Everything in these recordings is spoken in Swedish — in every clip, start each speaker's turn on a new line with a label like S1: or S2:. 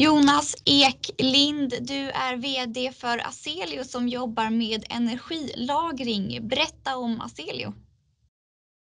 S1: Jonas Eklind, du är VD för Aselio som jobbar med energilagring. Berätta om Aselio.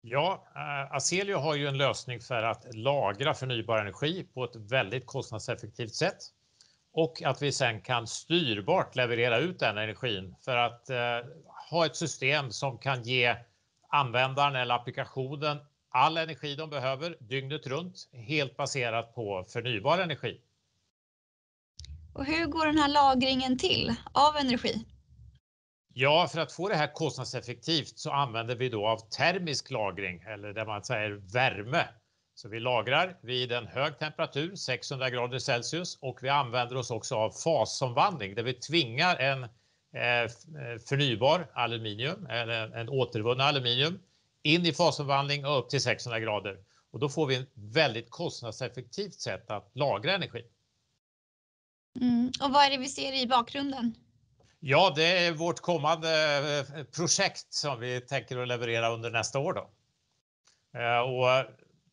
S2: Ja, eh, Aselio har ju en lösning för att lagra förnybar energi på ett väldigt kostnadseffektivt sätt och att vi sen kan styrbart leverera ut den energin för att eh, ha ett system som kan ge användaren eller applikationen all energi de behöver dygnet runt, helt baserat på förnybar energi.
S1: Hur går den här lagringen till av energi?
S2: Ja, för att få det här kostnadseffektivt så använder vi då av termisk lagring eller det man säger värme. Vi lagrar vid en hög temperatur, 600 grader Celsius, och vi använder oss också av fasomvandling där vi tvingar en eh, eh, förnybar aluminium eller en återvunnen aluminium in i fasomvandling och upp till 600 grader. Då får vi ett väldigt kostnadseffektivt sätt att lagra energi. Mm.
S1: Och Vad är det vi ser i bakgrunden?
S2: Ja, det är vårt kommande eh, projekt som vi tänker att leverera under nästa år då. Eh,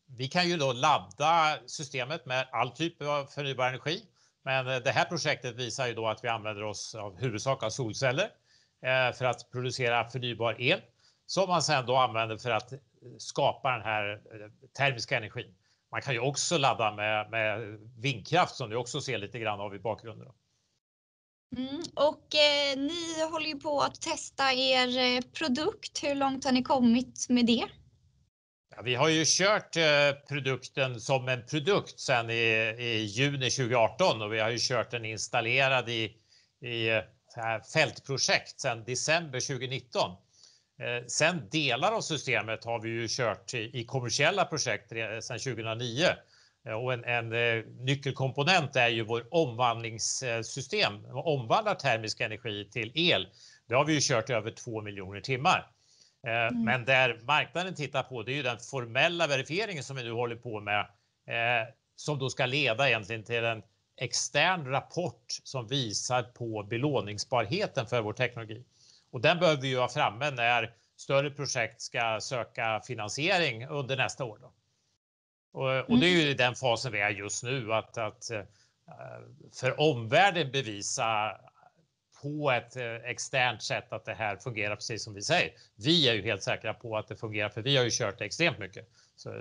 S2: vi kan ju då ladda systemet med all typ av förnybar energi. men eh, Det här projektet visar ju då att vi använder oss av huvudsak av solceller för att producera förnybar el som man sedan då använder för att skapa den här termiska energin. Man kan ju också ladda med vindkraft som du också ser lite grann av i bakgrunden då.
S1: Ni håller ju på att testa er produkt. Hur långt har ni kommit med det?
S2: Ja, vi har ju kört produkten som en produkt sedan i juni 2018 och vi har ju kört den installerad i så här fältprojekt sedan december 2019. Sen delar av systemet har vi ju kört i kommersiella projekt sedan 2009. En nyckelkomponent är ju vår omvandlingssystem. Omvandlar termisk energi till el. Det har vi ju kört i över 2 miljoner timmar. Men där marknaden tittar på, det är ju den formella verifieringen som vi nu håller på med, som då ska leda egentligen till en extern rapport som visar på belåningsbarheten för vår teknologi. Den behöver vi ju ha framme när större projekt ska söka finansiering under nästa år då. Det är ju i den fasen vi är just nu att för omvärlden bevisa på ett externt sätt att det här fungerar precis som vi säger. Vi är ju helt säkra på att det fungerar för vi har ju kört extremt mycket.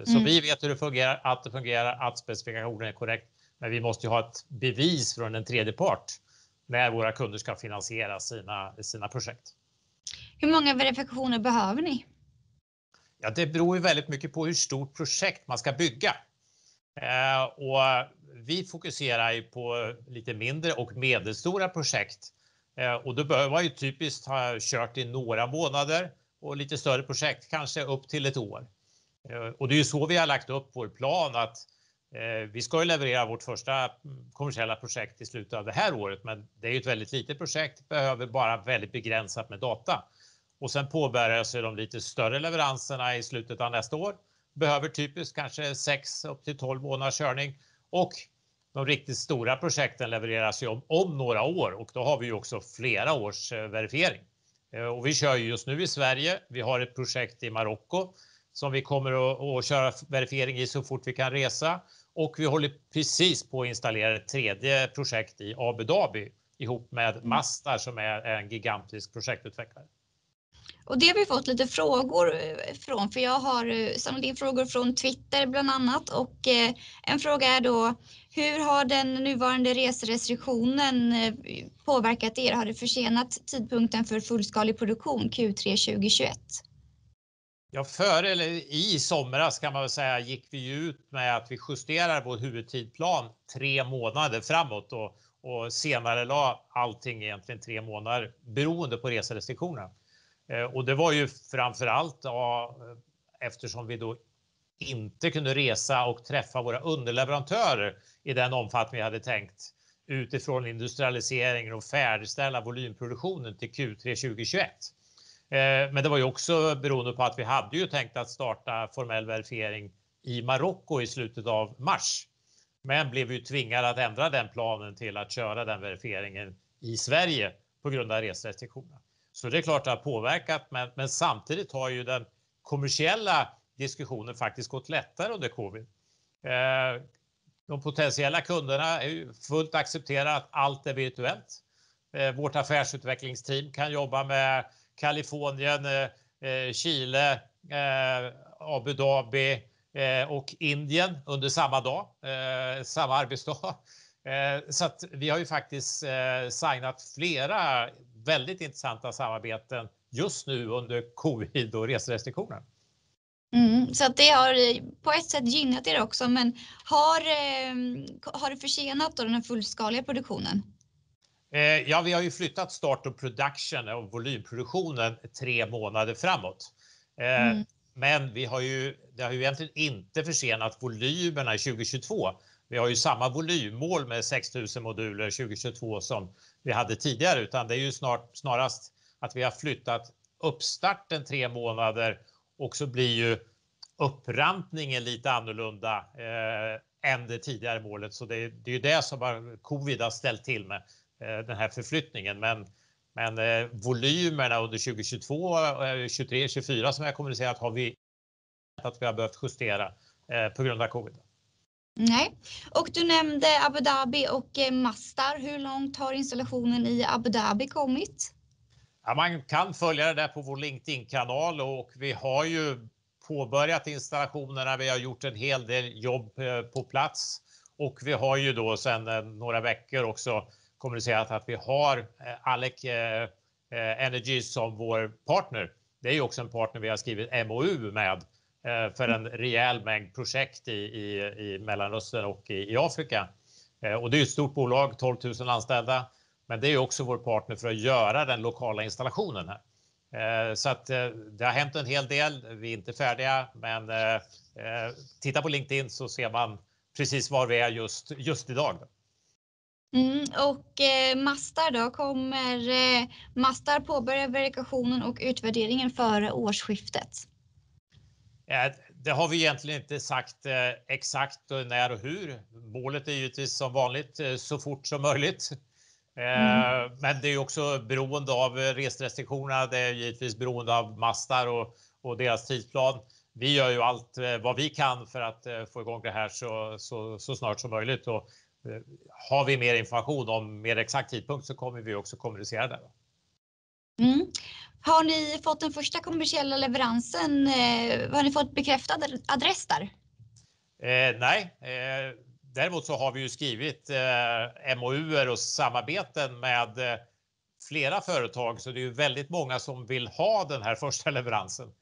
S2: Vi vet hur det fungerar, att det fungerar, att specifikationen är korrekt. Vi måste ju ha ett bevis från en tredje part när våra kunder ska finansiera sina projekt.
S1: Hur många verifikationer behöver ni?
S2: Ja, det beror ju väldigt mycket på hur stort projekt man ska bygga. Eh, vi fokuserar ju på lite mindre och medelstora projekt. Eh, och Då behöver man ju typiskt ha kört i några månader och lite större projekt kanske upp till ett år. Eh, och Det är ju så vi har lagt upp vår plan att vi ska ju leverera vårt första mm, kommersiella projekt i slutet av det här året, men det är ju ett väldigt litet projekt, behöver bara väldigt begränsat med data och Sen påbörjas ju de lite större leveranserna i slutet av nästa år. Behöver typiskt kanske 6 upp till 12 månaders körning och de riktigt stora projekten levereras ju om några år och då har vi ju också flera års eh, verifiering. Eh, och Vi kör ju just nu i Sverige. Vi har ett projekt i Marocko som vi kommer att köra verifiering i så fort vi kan resa och vi håller precis på att installera ett tredje projekt i Abu Dhabi ihop med Mastar som är en gigantisk projektutvecklare.
S1: Det har vi fått lite frågor eh, från, för jag har eh, samlat in frågor från Twitter bland annat. och eh, En fråga är då: Hur har den nuvarande reserestriktionen påverkat er? Har det försenat tidpunkten för fullskalig produktion Q3 2021?
S2: Ja, före eller i somras kan man väl säga gick vi ut med att vi justerar vår huvudtidplan tre månader framåt och senarelade allting egentligen tre månader beroende på reserestriktionerna. Eh, det var ju framför allt eh, eftersom vi då inte kunde resa och träffa våra underleverantörer i den omfattning vi hade tänkt utifrån industrialiseringen och färdigställa volymproduktionen till Q3 2021. Eh, men Det var ju också beroende på att vi hade ju tänkt att starta formell verifiering i Marocko i slutet av mars. men Blev ju tvingade att ändra den planen till att köra den verifieringen i Sverige på grund av så Det är klart det har påverkat, men samtidigt har ju den kommersiella diskussionen faktiskt gått lättare under covid. Eh, de potentiella kunderna är ju fullt accepterar att allt är virtuellt. Eh, vårt affärsutvecklingsteam kan jobba med Kalifornien, eh, Chile, Abu Dhabi och Indien under samma dag, samma arbetsdag. Så att vi har ju faktiskt signat flera väldigt intressanta samarbeten just nu under covid och reserestriktioner.
S1: Det har på ett sätt gynnat er också. Har det försenat då den fullskaliga produktionen?
S2: Ja, vi har ju flyttat start of production och volymproduktionen 3 månader framåt. Men Det har ju egentligen inte försenat volymerna i 2022. Vi har ju samma volymmål med 6,000 moduler 2022 som vi hade tidigare, utan det är ju snarast att vi har flyttat uppstarten tre månader och så blir ju upprampningen lite annorlunda eh, än det tidigare målet. så Det är ju det som covid har ställt till med eh, den här förflyttningen. Volymerna under 2022, 2023, 2024 som vi har kommunicerat har vi att vi har behövt justera på grund av covid.
S1: Nej. Du nämnde Abu Dhabi och Masdar. Hur långt har installationen i Abu Dhabi kommit?
S2: Ja, man kan följa det där på vår LinkedIn-kanal och vi har ju påbörjat installationerna. Vi har gjort en hel del jobb på plats och vi har ju då sedan några veckor också kommunicerat att vi har eh, Alec eh, eh, Energy som vår partner. Det är ju också en partner vi har skrivit MOU med för en rejäl mängd projekt i Mellanöstern och i Afrika. Det är ett stort bolag, 12 000 anställda, men det är också vår partner för att göra den lokala installationen här. Så Det har hänt en hel del. Vi är inte färdiga, men titta på LinkedIn så ser man precis var vi är just idag i dag.
S1: Masdar då, kommer Masdar påbörja verifikationen och utvärderingen före årsskiftet?
S2: Det har vi egentligen inte sagt exakt när och hur. Målet är givetvis som vanligt så fort som möjligt. Det är också beroende av reserestriktionerna. Det är givetvis beroende av Masdar och deras tidsplan. Vi gör ju allt vad vi kan för att få i gång det här så snart som möjligt. Har vi mer information om mer exakt tidpunkt så kommer vi också kommunicera det.
S1: Har ni fått den första kommersiella leveransen? Har ni fått bekräftad adress där?
S2: Nej. Däremot så har vi ju skrivit MOU:er och samarbeten med flera företag. Det är ju väldigt många som vill ha den här första leveransen.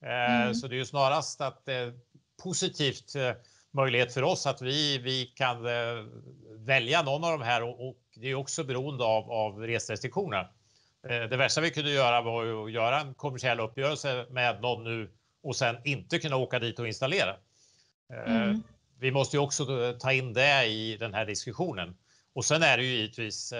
S2: Det är ju snarast att positivt möjlighet för oss att vi kan välja någon av de här och det är också beroende av reserestriktioner. Det värsta vi kunde göra var ju att göra en kommersiell uppgörelse med någon nu och sen inte kunna åka dit och installera. Vi måste ju också ta in det i den här diskussionen. Sen är det ju givetvis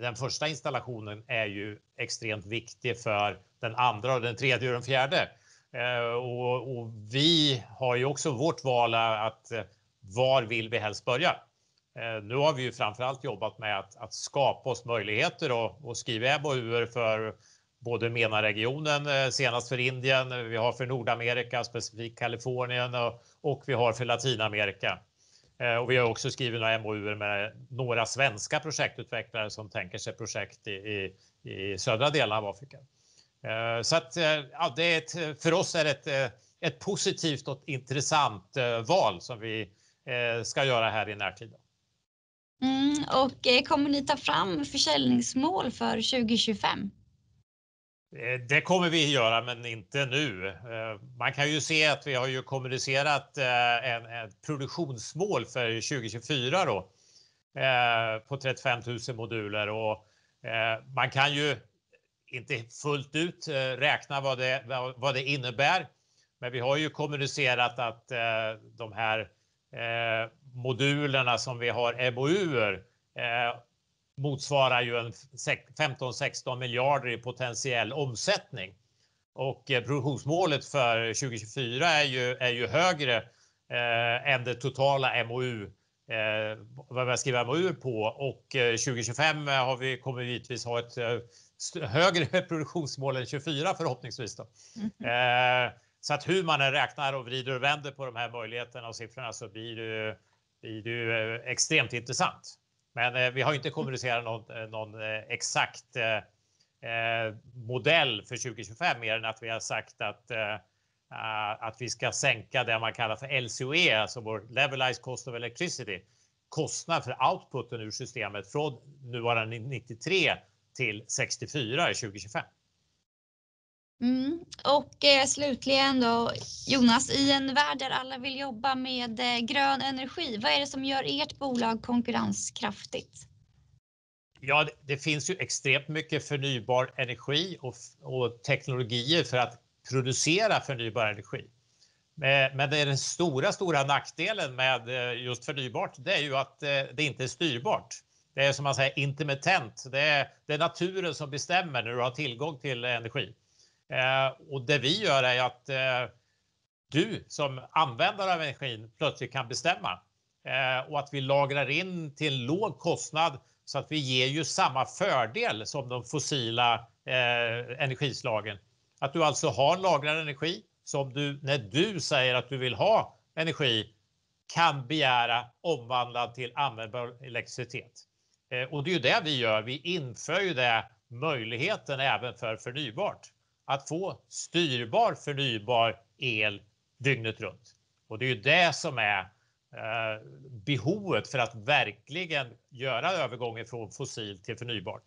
S2: den första installationen är ju extremt viktig för den andra och den tredje och den fjärde. Eh, vi har ju också vårt val att eh, var vill vi helst börja? Eh, nu har vi ju framför allt jobbat med att skapa oss möjligheter och skriva MOU:er för både MENA-regionen, senast för Indien. Vi har för Nordamerika, specifikt Kalifornien och vi har för Latinamerika. Vi har också skrivit några MOU:er med några svenska projektutvecklare som tänker sig projekt i södra delen av Afrika. Ja, det är ett, för oss är det ett positivt och intressant val som vi ska göra här i närtid.
S1: Kommer ni ta fram försäljningsmål för 2025?
S2: Det kommer vi göra, men inte nu. Man kan ju se att vi har ju kommunicerat ett produktionsmål för 2024 då på 35,000 moduler. Man kan ju inte fullt ut eh, räkna vad det innebär. men Vi har ju kommunicerat att eh, de här eh, modulerna som vi har MOU:er motsvarar ju en 15-16 miljarder i potentiell omsättning. Och Produktionsmålet för 2024 är ju högre än det totala MOU, vad vi har skrivit MOU på. och 2025 kommer vi givetvis ha ett högre produktionsmål än 2024 förhoppningsvis då. Hur man än räknar och vrider och vänder på de här möjligheterna och siffrorna så blir det blir det ju extremt intressant. Men vi har inte kommunicerat någon, någon exakt modell för 2025 mer än att vi har sagt att att vi ska sänka det man kallar för LCOE, alltså vår Levelized Cost of Electricity, kostnad för outputen ur systemet från nuvarande 93 till 64 i 2025.
S1: Mm. Och eh, slutligen då Jonas, i en värld där alla vill jobba med eh, grön energi, vad är det som gör ert bolag konkurrenskraftigt?
S2: Ja, det, det finns ju extremt mycket förnybar energi och, och teknologier för att producera förnybar energi. Men det är den stora, stora nackdelen med eh, just förnybart, det är ju att eh, det inte är styrbart. Det är som man säger intermittent. Det är, det är naturen som bestämmer när du har tillgång till energi. Eh, och det vi gör är att eh, du som användare av energin plötsligt kan bestämma eh, och att vi lagrar in till låg kostnad så att vi ger ju samma fördel som de fossila eh, energislagen. Att du alltså har lagrad energi som du, när du säger att du vill ha energi, kan begära omvandlad till användbar elektricitet. Eh, och det är ju det vi gör. Vi inför ju det möjligheten även för förnybart. Att få styrbar förnybar el dygnet runt. Och det är ju det som är eh, behovet för att verkligen göra övergången från fossil till förnybart.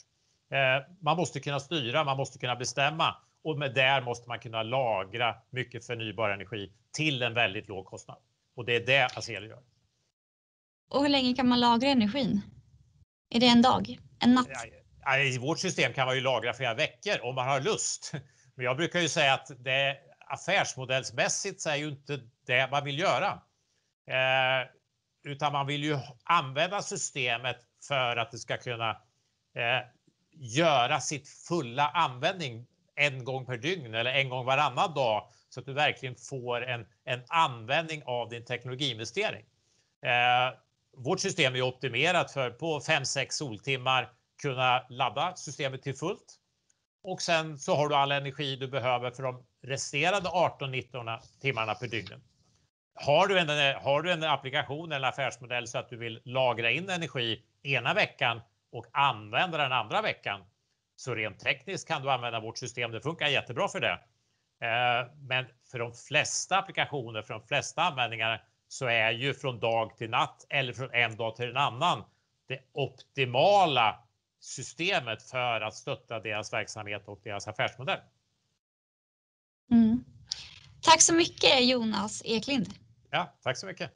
S2: Eh, man måste kunna styra, man måste kunna bestämma och med där måste man kunna lagra mycket förnybar energi till en väldigt låg kostnad. Och det är det Azeli gör.
S1: Och hur länge kan man lagra energin? Är det en dag? En natt?
S2: I vårt system kan man ju lagra flera veckor om man har lust. Men jag brukar ju säga att det affärsmodellsmässigt så är ju inte det man vill göra. Eh, utan man vill ju använda systemet för att det ska kunna eh, göra sitt fulla användning en gång per dygn eller en gång varannan dag så att du verkligen får en, en användning av din teknologiinvestering. Eh, vårt system är optimerat för på 5-6 soltimmar kunna ladda systemet till fullt. Och sen så har du all energi du behöver för de resterande 18-19 timmarna per dygn. Har du, en, har du en applikation eller affärsmodell så att du vill lagra in energi ena veckan och använda den andra veckan så rent tekniskt kan du använda vårt system. Det funkar jättebra för det. Eh, men för de flesta applikationer, för de flesta användningar så är ju från dag till natt eller från en dag till en annan det optimala systemet för att stötta deras verksamhet och deras affärsmodell.
S1: Mm. Tack så mycket Jonas Eklind.
S2: Ja, tack så mycket.